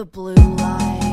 the blue light.